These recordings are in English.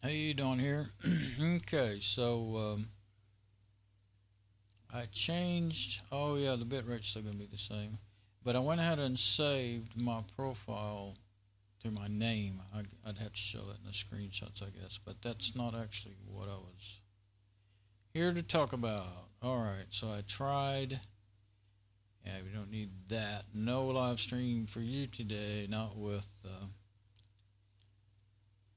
How you doing here? okay, so um, I changed. Oh yeah, the bit rate's still gonna be the same, but I went ahead and saved my profile to my name. I, would have to show that in the screenshots, I guess, but that's not actually what I was here to talk about. All right, so I tried. Yeah, we don't need that. No live stream for you today. Not with. Uh,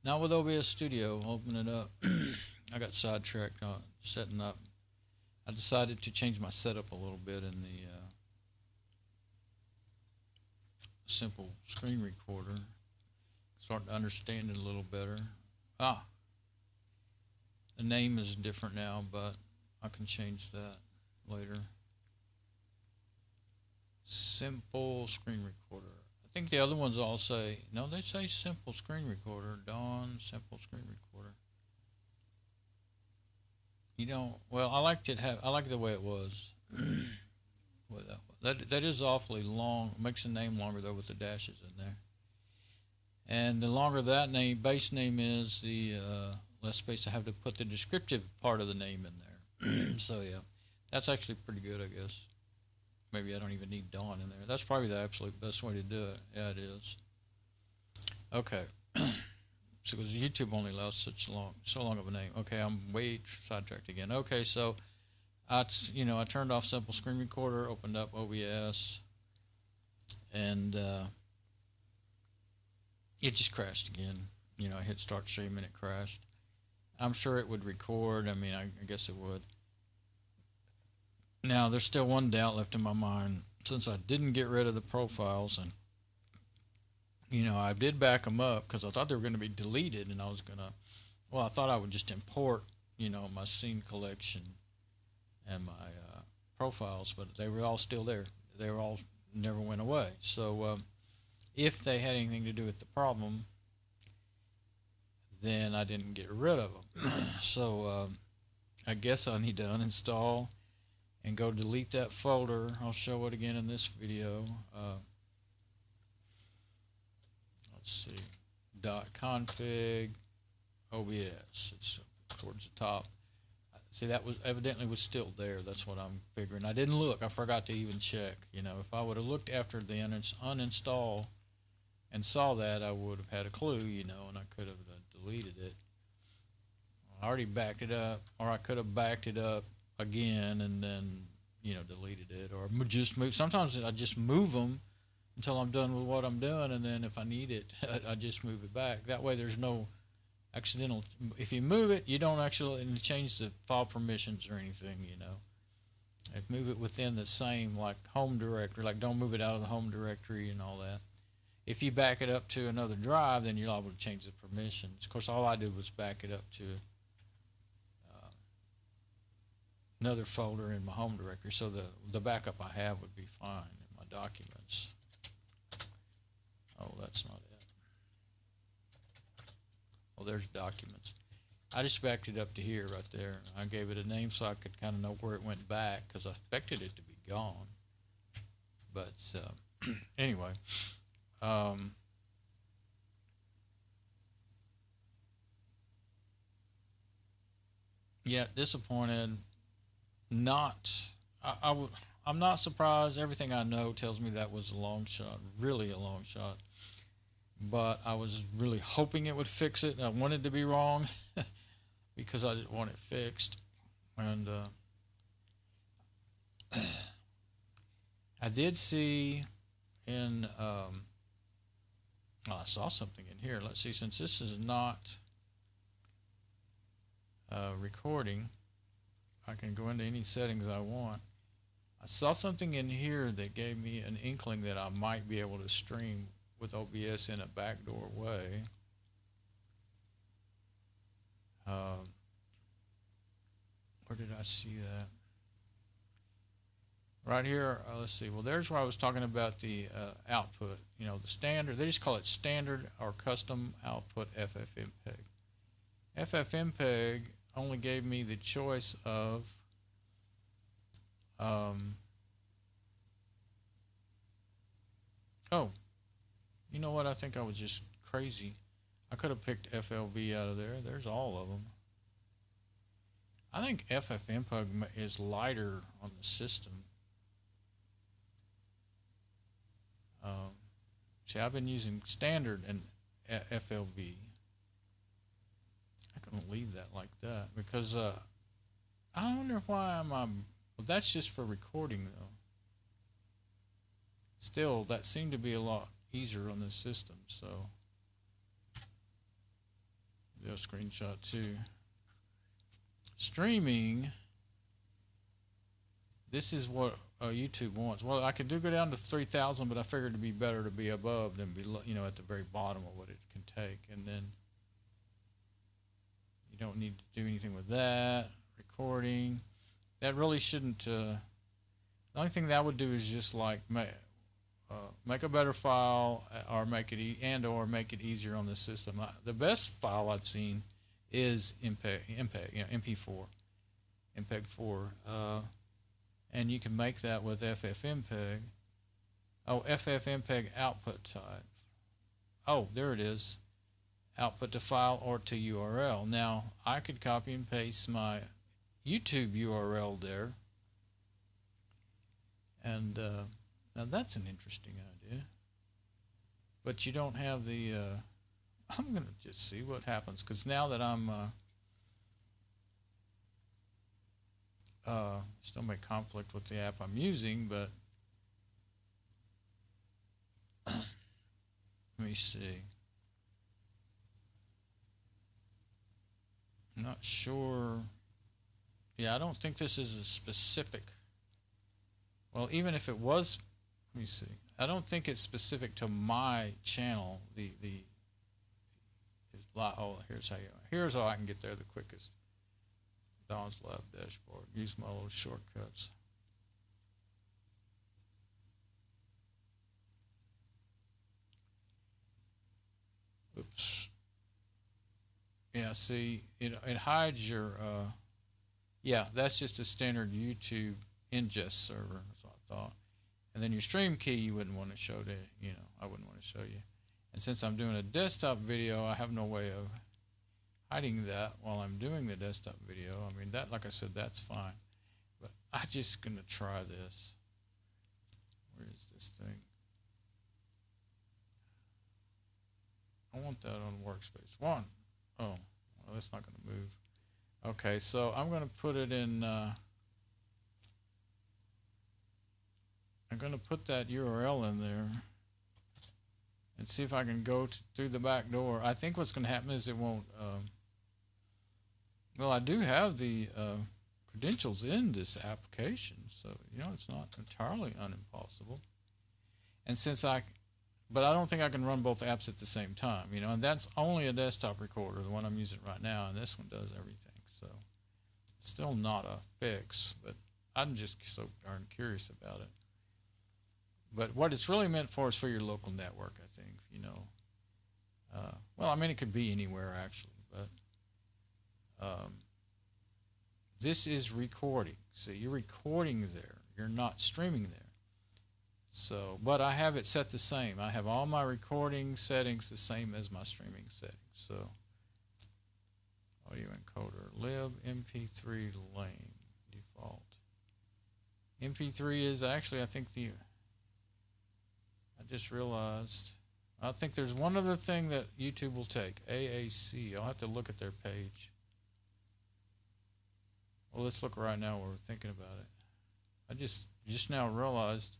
not with OBS Studio. Open it up. I got sidetracked on setting up. I decided to change my setup a little bit in the uh, simple screen recorder. Start to understand it a little better. Ah, the name is different now, but I can change that later. Simple screen recorder. I think the other ones all say, no, they say simple screen recorder. Don, simple screen recorder. You know, well, I liked it. Have I like the way it was. well, that that is awfully long. Makes the name longer though with the dashes in there. And the longer that name, base name is, the uh, less space I have to put the descriptive part of the name in there. so yeah, that's actually pretty good, I guess. Maybe I don't even need Don in there. That's probably the absolute best way to do it. Yeah, it is. Okay. so because YouTube only allows such long, so long of a name. Okay, I'm way sidetracked again. Okay, so I, you know, I turned off Simple Screen Recorder, opened up OBS, and uh, it just crashed again. You know, I hit start stream and it crashed. I'm sure it would record. I mean, I, I guess it would. Now, there's still one doubt left in my mind since I didn't get rid of the profiles and you know, I did back them up because I thought they were going to be deleted, and I was going to, well, I thought I would just import, you know, my scene collection and my uh, profiles, but they were all still there. They were all never went away. So um, if they had anything to do with the problem, then I didn't get rid of them. so um, I guess I need to uninstall and go delete that folder. I'll show it again in this video. Uh, let's see, dot config OBS. It's towards the top. See, that was evidently was still there. That's what I'm figuring. I didn't look. I forgot to even check. You know, if I would have looked after then the uninstall and saw that, I would have had a clue. You know, and I could have deleted it. I already backed it up, or I could have backed it up again and then you know deleted it, or just move. Sometimes I just move them until I'm done with what I'm doing, and then if I need it, I just move it back. That way, there's no accidental. If you move it, you don't actually change the file permissions or anything. You know, if move it within the same like home directory, like don't move it out of the home directory and all that. If you back it up to another drive, then you're able to change the permissions. Of course, all I did was back it up to uh, another folder in my home directory, so the the backup I have would be fine in my documents. Oh, that's not it. Oh, there's documents. I just backed it up to here right there. I gave it a name so I could kind of know where it went back because I expected it to be gone. But uh, anyway, um, yeah, disappointed. Not, I, I would. I'm not surprised. Everything I know tells me that was a long shot, really a long shot but I was really hoping it would fix it. I wanted to be wrong because I didn't want it fixed. And uh, I did see in, um, well, I saw something in here. Let's see, since this is not uh, recording, I can go into any settings I want. I saw something in here that gave me an inkling that I might be able to stream with OBS in a backdoor way. Um, where did I see that? Right here, uh, let's see. Well, there's where I was talking about the uh, output. You know, the standard. They just call it standard or custom output FFmpeg. FFmpeg only gave me the choice of um, oh, you know what? I think I was just crazy. I could have picked FLV out of there. There's all of them. I think FFmpeg is lighter on the system. Um, see, I've been using standard and A- FLV. Couldn't leave that like that because uh, I wonder why I'm. Um, well, that's just for recording though. Still, that seemed to be a lot easier on this system. So, do a screenshot too. Streaming. This is what uh, YouTube wants. Well, I could do go down to three thousand, but I figured it'd be better to be above than below. You know, at the very bottom of what it can take, and then don't need to do anything with that recording. That really shouldn't. Uh, the only thing that would do is just like make uh, make a better file, uh, or make it e- and or make it easier on the system. I, the best file I've seen is MPEG, MPEG, you know, MP4, MPEG 4, uh, and you can make that with FFmpeg. Oh, FFmpeg output type. Oh, there it is. Output to file or to URL. Now I could copy and paste my YouTube URL there, and uh, now that's an interesting idea. But you don't have the. Uh, I'm gonna just see what happens because now that I'm. Uh, uh, still may conflict with the app I'm using, but let me see. Not sure. Yeah, I don't think this is a specific. Well, even if it was, let me see. I don't think it's specific to my channel. The the. Oh, here's how you. Here's how I can get there the quickest. Don's Lab dashboard. Use my little shortcuts. Oops. Yeah, see, it, it hides your, uh, yeah, that's just a standard YouTube ingest server, that's what I thought. And then your stream key you wouldn't want to show to, you know, I wouldn't want to show you. And since I'm doing a desktop video, I have no way of hiding that while I'm doing the desktop video. I mean, that, like I said, that's fine. But I'm just going to try this. Where is this thing? I want that on workspace. One. That's not going to move. Okay, so I'm going to put it in. Uh, I'm going to put that URL in there and see if I can go to, through the back door. I think what's going to happen is it won't. Um, well, I do have the uh, credentials in this application, so you know it's not entirely unimpossible. And since I, but I don't think I can run both apps at the same time, you know, and that's only a desktop recorder, the one I'm using right now, and this one does everything. So, still not a fix, but I'm just so darn curious about it. But what it's really meant for is for your local network, I think, you know. Uh, well, I mean, it could be anywhere actually, but um, this is recording. So you're recording there. You're not streaming there. So, but I have it set the same. I have all my recording settings the same as my streaming settings. So, audio encoder, lib MP3 lame default. MP3 is actually, I think the. I just realized. I think there's one other thing that YouTube will take AAC. I'll have to look at their page. Well, let's look right now while we're thinking about it. I just just now realized,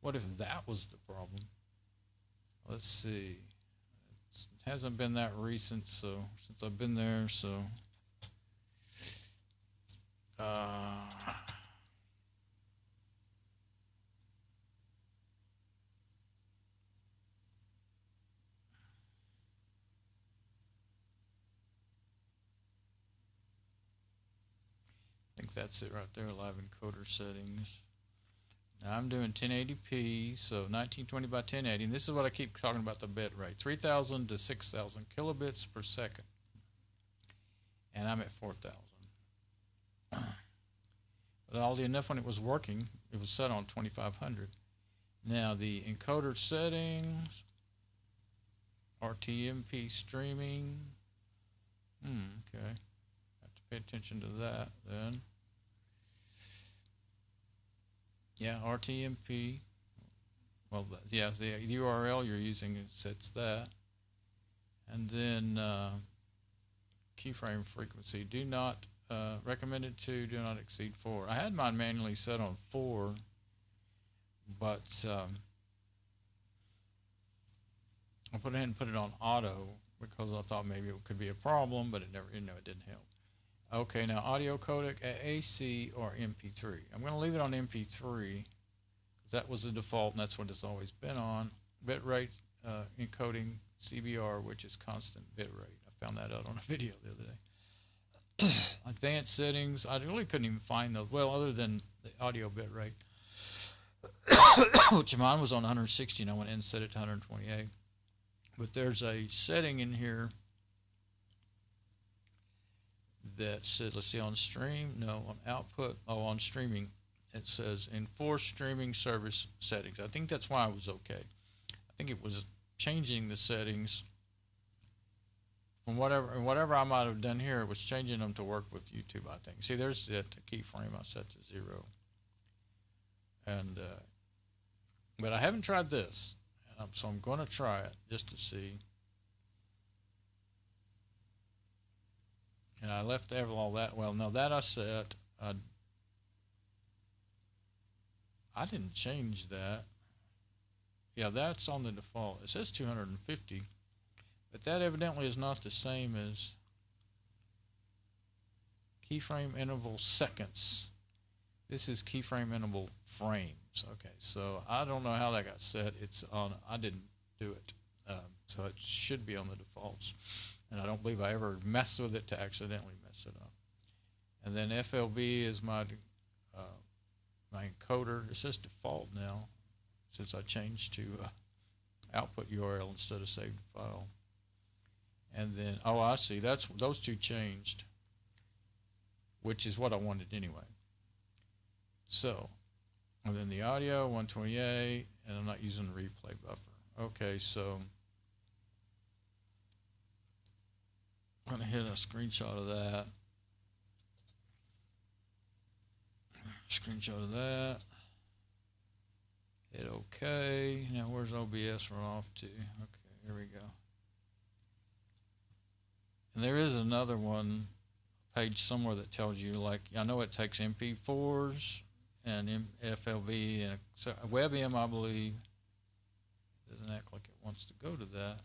what if that was the problem? Let's see. It hasn't been that recent, so since I've been there, so. Uh, I think that's it right there, live encoder settings. I'm doing 1080p, so 1920 by 1080. And this is what I keep talking about the bit rate 3,000 to 6,000 kilobits per second. And I'm at 4,000. But oddly enough, when it was working, it was set on 2500. Now the encoder settings, RTMP streaming. Hmm, okay. Have to pay attention to that then. Yeah, RTMP. Well, yeah, the URL you're using sets that. And then uh, keyframe frequency. Do not uh, recommended to do not exceed four. I had mine manually set on four, but um, I put it in and put it on auto because I thought maybe it could be a problem, but it never, you know, it didn't help. Okay, now audio codec AC or MP3. I'm going to leave it on MP3 that was the default, and that's what it's always been on. Bitrate uh, encoding CBR, which is constant bitrate. I found that out on a video the other day. Advanced settings, I really couldn't even find those. Well, other than the audio bitrate, which mine was on 160, and I went and set it to 128. But there's a setting in here that said, let's see, on stream, no, on output, oh, on streaming, it says enforce streaming service settings. I think that's why I was okay. I think it was changing the settings from whatever and whatever I might have done here. It was changing them to work with YouTube. I think. See, there's it. The keyframe I set to zero. And uh, but I haven't tried this, so I'm going to try it just to see. And I left ever all that. Well, no, that I set. I I didn't change that. Yeah, that's on the default. It says 250, but that evidently is not the same as keyframe interval seconds. This is keyframe interval frames. Okay, so I don't know how that got set. It's on. I didn't do it, um, so it should be on the defaults. And I don't believe I ever messed with it to accidentally mess it up. And then FLV is my uh, my encoder. It says default now since I changed to uh, output URL instead of saved file. And then, oh, I see. That's those two changed, which is what I wanted anyway. So, and then the audio 128, and I'm not using the replay buffer. Okay, so I'm gonna hit a screenshot of that. Screenshot of that. Hit OK. Now where's OBS run off to? Okay, here we go. And there is another one page somewhere that tells you like I know it takes MP4s and FLV and WebM I believe doesn't act like it wants to go to that.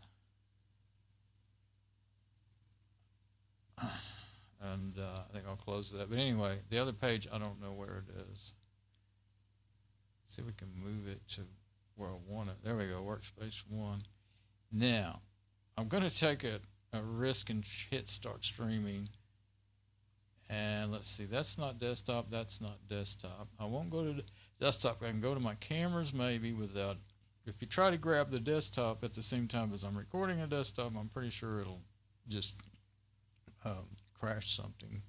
And uh, I think I'll close that. But anyway, the other page, I don't know where it is. See if we can move it to where I want it. There we go, workspace one. Now, I'm going to take a, a risk and hit start streaming. And let's see, that's not desktop, that's not desktop. I won't go to desktop. I can go to my cameras maybe without. If you try to grab the desktop at the same time as I'm recording a desktop, I'm pretty sure it'll just um, crash something.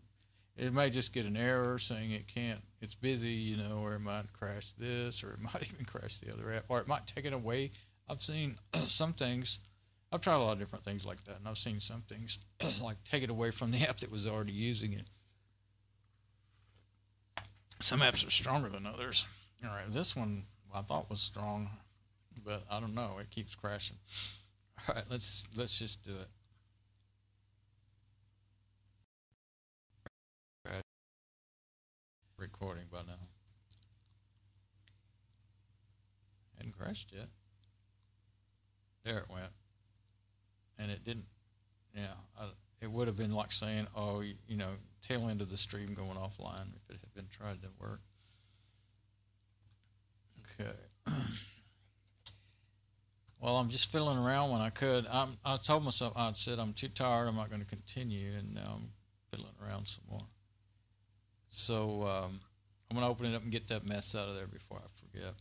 It may just get an error saying it can't, it's busy, you know, or it might crash this, or it might even crash the other app, or it might take it away. I've seen some things, I've tried a lot of different things like that, and I've seen some things like take it away from the app that was already using it. Some apps are stronger than others. All right, this one I thought was strong, but I don't know. It keeps crashing. All right, let's let's just do it. Recording by now. Hadn't crashed yet. There it went. And it didn't. Yeah, I, it would have been like saying, oh, you, you know, tail end of the stream going offline if it had been tried to work. Okay. well, I'm just fiddling around when I could. I'm, I told myself, I said, I'm too tired. I'm not going to continue. And now I'm fiddling around some more. So um, I'm going to open it up and get that mess out of there before I forget.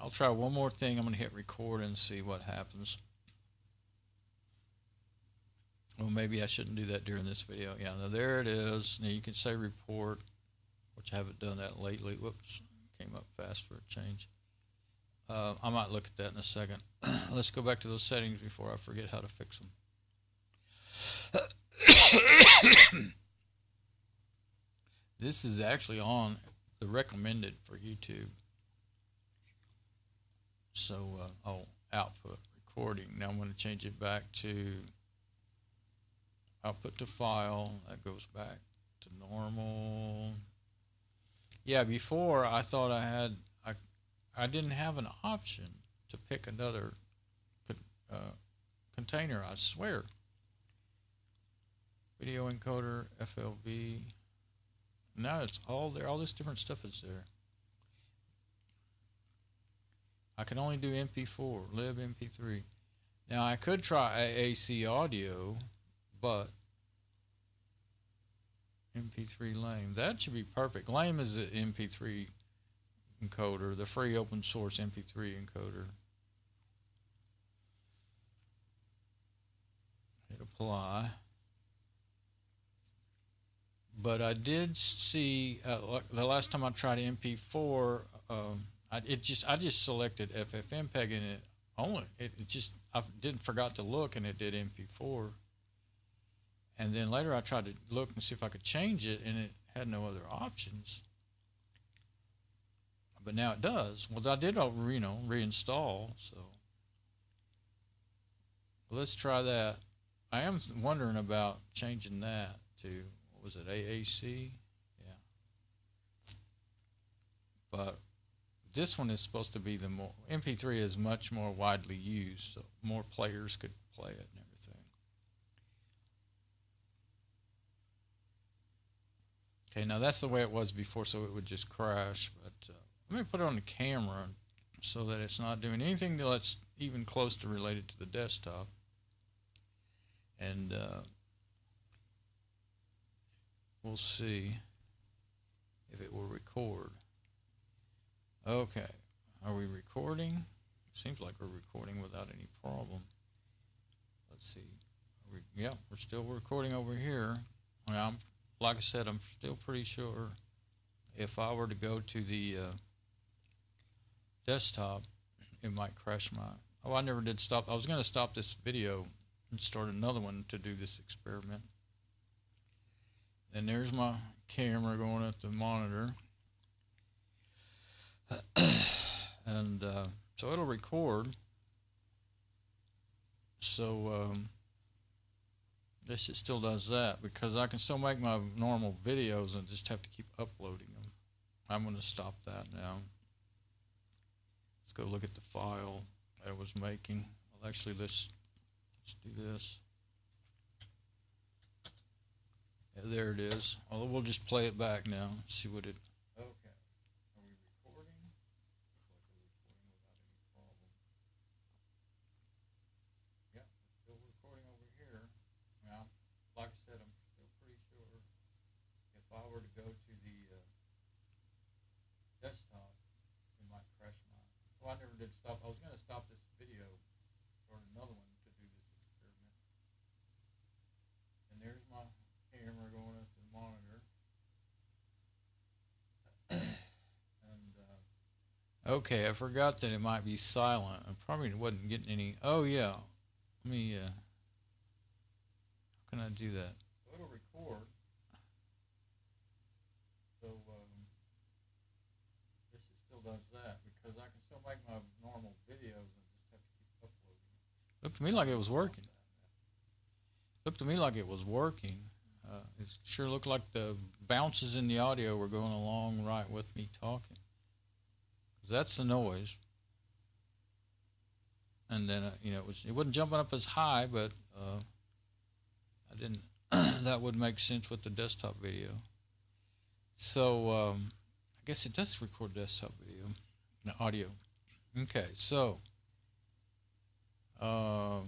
I'll try one more thing. I'm going to hit record and see what happens. Well, maybe I shouldn't do that during this video. Yeah, now there it is. Now you can say report, which I haven't done that lately. Whoops, came up fast for a change. Uh, I might look at that in a second. Let's go back to those settings before I forget how to fix them. this is actually on the recommended for YouTube. So, uh, oh, output recording. Now I'm going to change it back to output to file. That goes back to normal. Yeah, before I thought I had I I didn't have an option to pick another uh, container. I swear. Video encoder, FLV. Now it's all there. All this different stuff is there. I can only do MP4, lib MP3. Now I could try AAC audio, but MP3 lame. That should be perfect. Lame is an MP3 encoder, the free open source MP3 encoder. Hit apply. But I did see uh, the last time I tried MP4, um, I, it just I just selected FFmpeg and it only it, it just I didn't forgot to look and it did MP4. And then later I tried to look and see if I could change it, and it had no other options. But now it does. Well, I did, you know, reinstall. So let's try that. I am wondering about changing that to was it AAC? Yeah. But this one is supposed to be the more MP3 is much more widely used, so more players could play it. And everything. Okay, now that's the way it was before, so it would just crash. But uh, let me put it on the camera so that it's not doing anything that's even close to related to the desktop. And uh, we'll see if it will record. Okay, are we recording? Seems like we're recording without any problem. Let's see. We, yeah, we're still recording over here. I'm like I said, I'm still pretty sure if I were to go to the uh, desktop, it might crash my. Oh, I never did stop. I was going to stop this video and start another one to do this experiment. And there's my camera going at the monitor. and uh, so it'll record. So um, this it still does that because I can still make my normal videos and just have to keep uploading them. I'm going to stop that now. Let's go look at the file that I was making. Well, actually, let's let's do this. Yeah, there it is. Well, we'll just play it back now. See what it Okay, I forgot that it might be silent. I probably wasn't getting any. Oh yeah, let me. Uh, how can I do that? It'll record. So um, this still does that because I can still make my normal videos and just have to keep uploading. Looked to me like it was working. Looked to me like it was working. Uh, it sure looked like the bounces in the audio were going along right with me talking that's the noise. And then uh, you know it was it wasn't jumping up as high, but uh, I didn't. that would make sense with the desktop video. So um, I guess it does record desktop video, no, audio. Okay, so. Uh,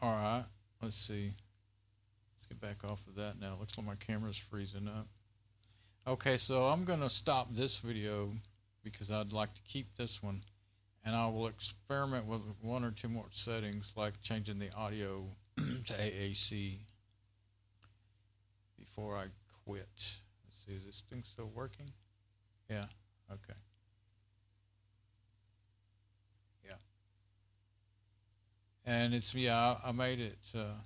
all right, let's see. Let's get back off of that now. Looks like my camera's freezing up. Okay, so I'm going to stop this video because I'd like to keep this one and I will experiment with one or two more settings like changing the audio to AAC before I quit. Let's see, is this thing still working? Yeah, okay. Yeah. And it's, yeah, I, made it. Uh,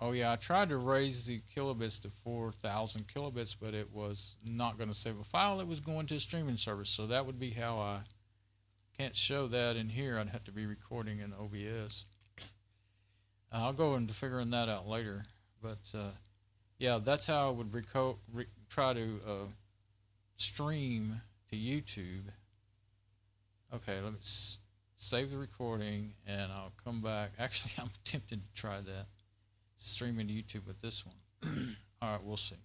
oh yeah, I tried to raise the kilobits to four thousand kilobits, but it was not going to save a file. It was going to a streaming service, so that would be how I can't show that in here. I'd have to be recording in OBS. I'll go into figuring that out later, but uh, yeah, that's how I would reco- re- try to uh, stream to YouTube. Okay, let me save the recording and I'll come back. Actually, I'm tempted to try that streaming to YouTube with this one. All right, we'll see.